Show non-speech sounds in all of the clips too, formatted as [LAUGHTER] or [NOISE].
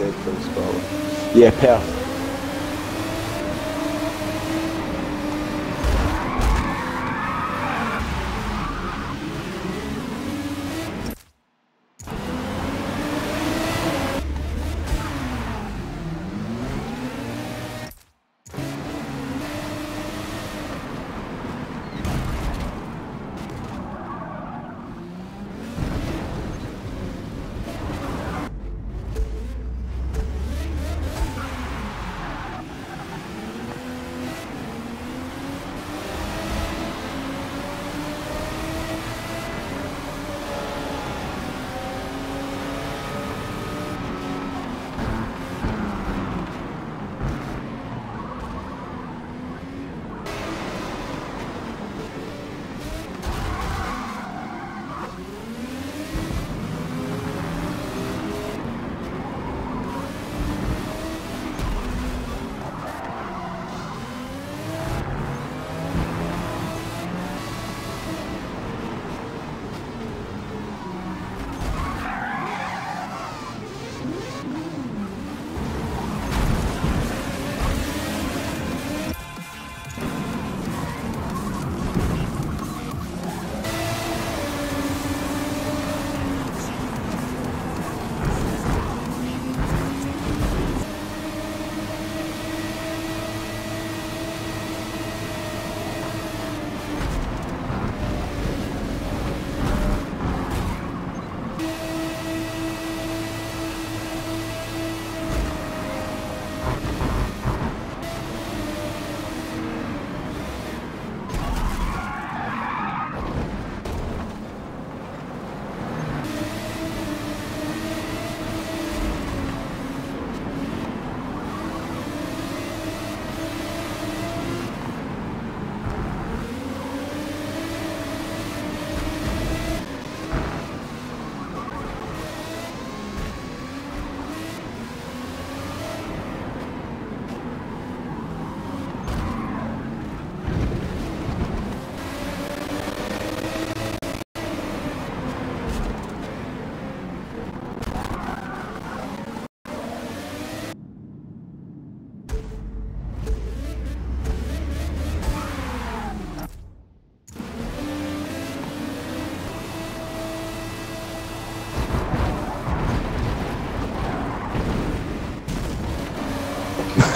said. Yeah, pal.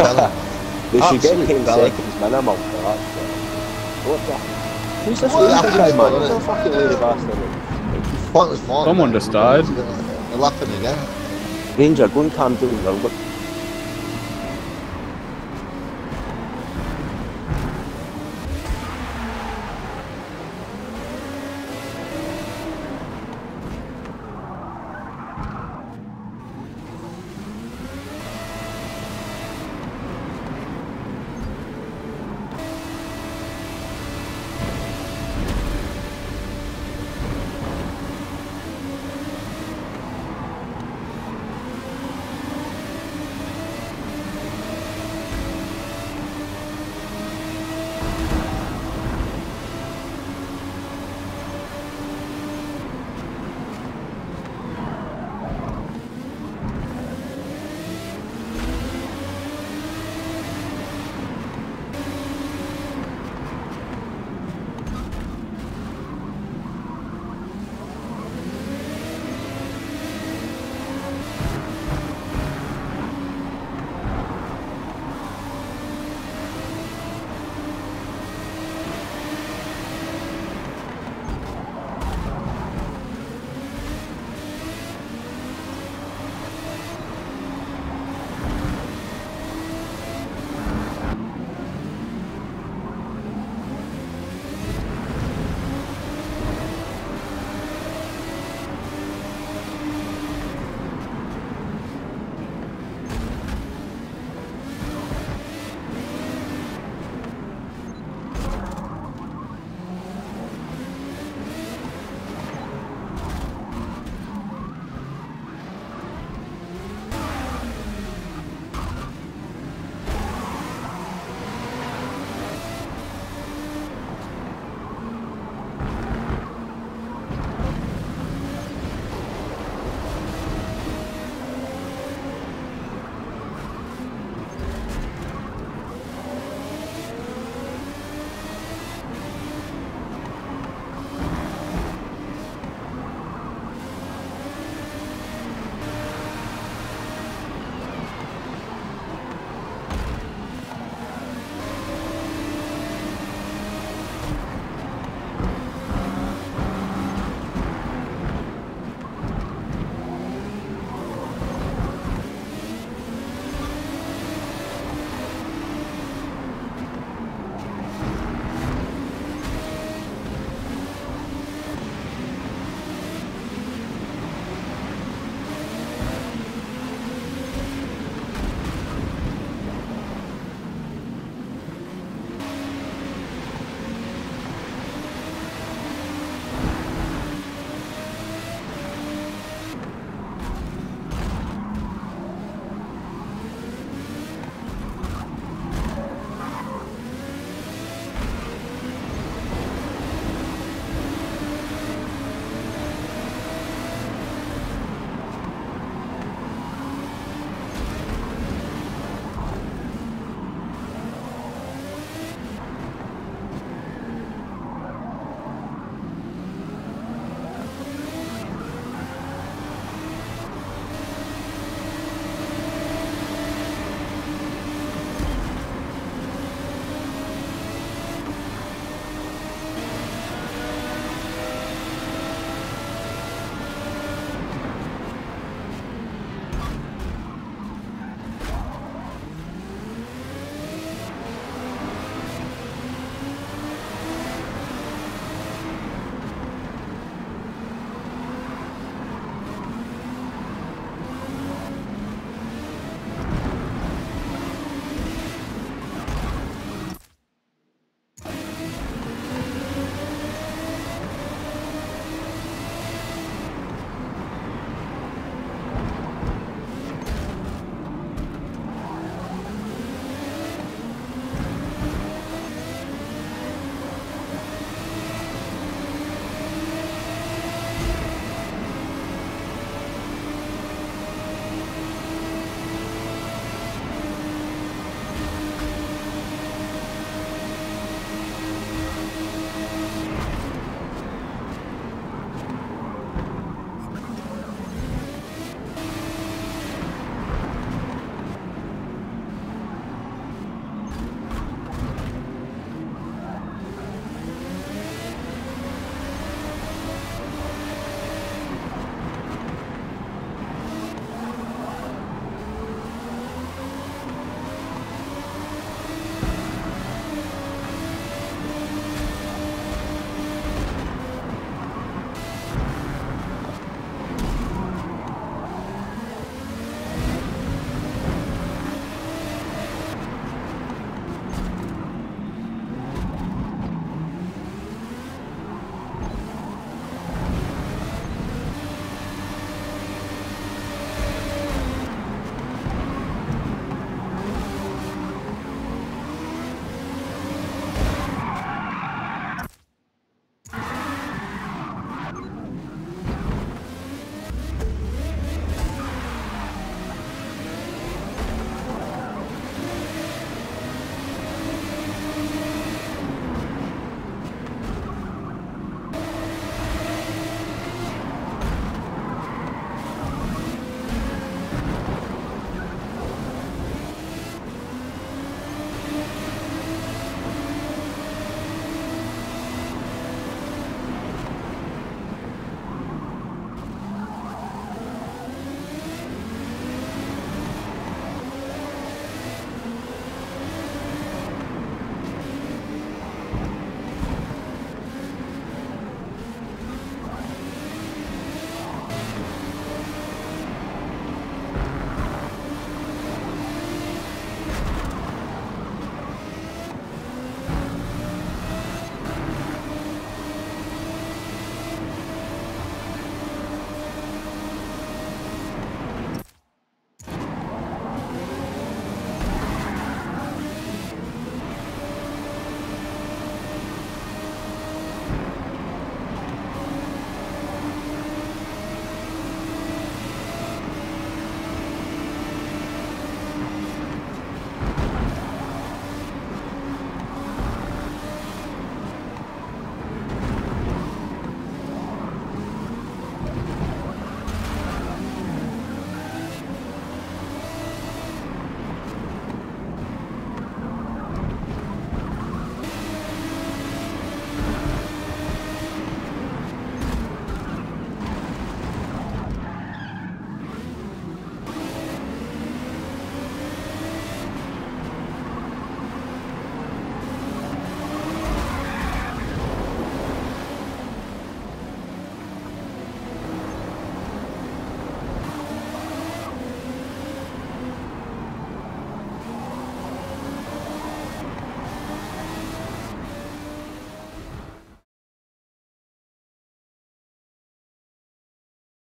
Perth. [LAUGHS] They should get Absolute 10 bellend. seconds minimum for that. so. What the? Who's this What lady the guy, fuck, man? man? Who's the fucking lady bastard? Pointless morning. Someone just died. They're laughing again. Ranger, go and calm down. I've got